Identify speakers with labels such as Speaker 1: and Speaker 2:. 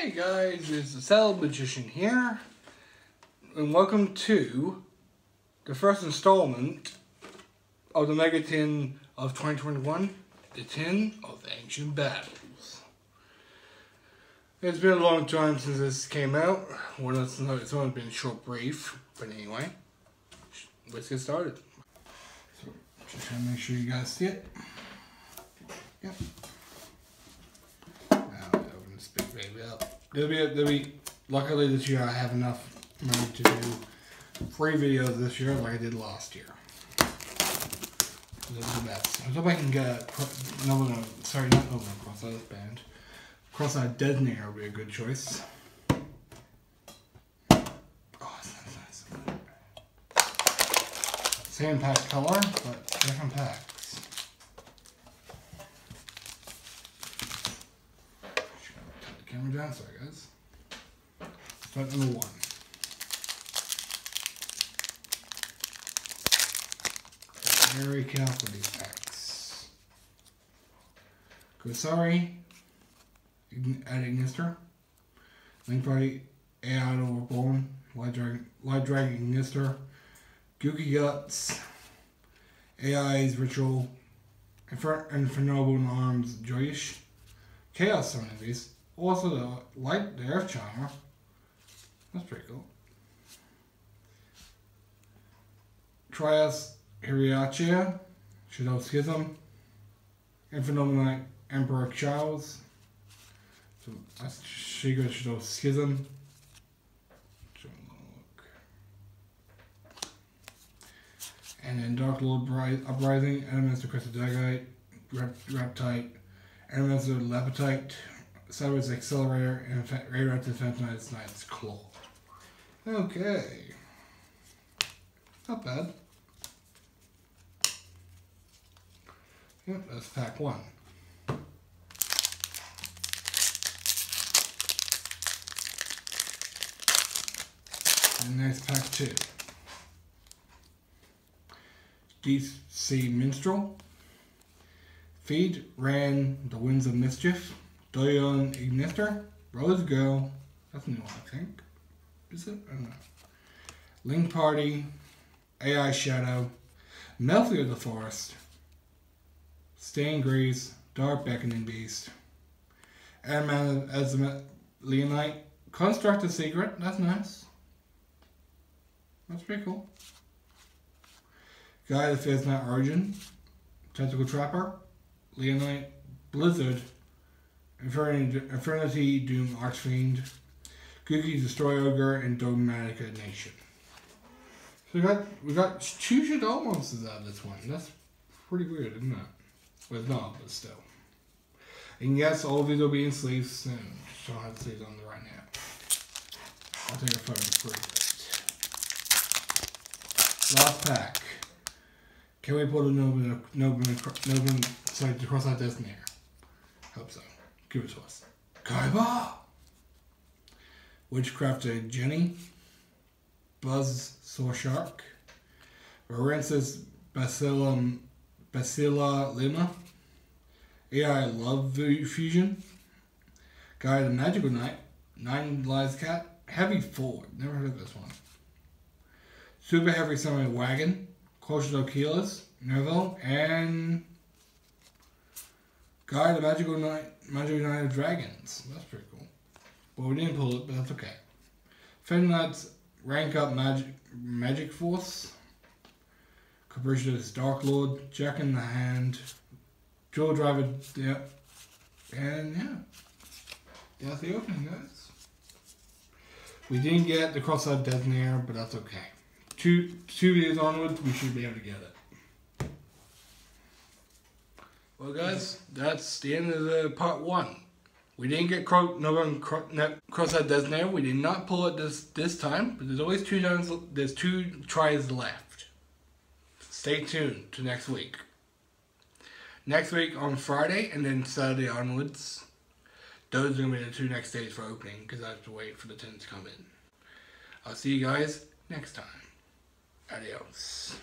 Speaker 1: Hey guys, it's the Salad Magician here, and welcome to the first installment of the Mega Tin of 2021, the Tin of Ancient Battles. It's been a long time since this came out. Well, it's, not, it's only been short brief, but anyway, let's get started. So, just to make sure you guys see it. Yep. Now, open this big baby up. There'll be, there'll be, luckily this year I have enough money to do three videos this year like I did last year. Those are the best. I hope I can get, no, no, sorry, not over cross-eyed band. Cross-eyed Detonator would be a good choice. Oh. Same pack color, but different packs. Turn the camera down, sorry guys. Start number one. Very careful these packs. Gussari, at Ignister. Link Party, AI Overborn, Light Dragon, Light Dragon Ignister, Googie Guts, AI's Ritual, Infer- Infernoble Arms Joyeuse, Chaos Summoning also the Light the Earth Charmer. That's pretty cool. Trias Hierarchia, Shadow Schism, Infinite Emperor Charles. So that's Shiga Shadow Schism. And then Dark Lord Uprising, Elemental Crystal Dagite, Rep- Reptite, Elemental Lepetite, Cyrus Accelerator, and Radioactive Phantomized Knight's Claw. Okay. Not bad. Yep, that's pack one. And there's pack two. DC Minstrel. Feed ran the Winds of Mischief. Doyon Ignister. Rose Girl. That's new one, I think. Is it? I don't know. Link Party. AI Shadow. Melfield of the Forest. Stain Grease. Dark Beckoning Beast. Adamant Azimuth Leonite. Construct a Secret. That's nice. That's pretty cool. Guy that Fears Not Origin, Tentacle Trapper, Leonite, Blizzard, Infernity, Infernity Doom Archfiend, Googie Destroy Ogre, and Dogmatika Nation. So we got we got two Shadow monsters out of this one. That's pretty weird, isn't it? Well, not, but still. And yes, all of these will be in sleeves soon. Just don't have the sleeves on the right now. I'll take a photo to prove it. Last pack. Can we put a Nobin, Nobin, Nobin, sorry, the cross out here? Hope so. Give it to us. Kaiba! Witchcrafter Genni. Buzz Saw Shark. Lorenzus Bacilla, Bacilla Lima. AI Love Fusion. Gaia the Magical Knight. Nine Lives Cat. Heavy Forward. Never heard of this one. Super Heavy Summon Wagon, to Keyless, Nerval, and Gaia the Magical Knight, Magical Knight of Dragons. That's pretty cool. But we didn't pull it, but that's okay. Fenlad's Rank Up Magic Magic Force, Capricious Dark Lord, Jack in the Hand, Jewel Driver, yep, and yeah, that's the opening, guys. We didn't get the cross-eyed detonator, but that's okay two two videos onwards, we should be able to get it. Well, guys, that's the end of the part one. We didn't get cro- no one cro- cross-eyed designator. We did not pull it this this time, but there's always two times. There's two tries left. Stay tuned to next week. Next week on Friday and then Saturday onwards. Those are gonna be the two next days for opening because I have to wait for the tins to come in. I'll see you guys next time. Adios.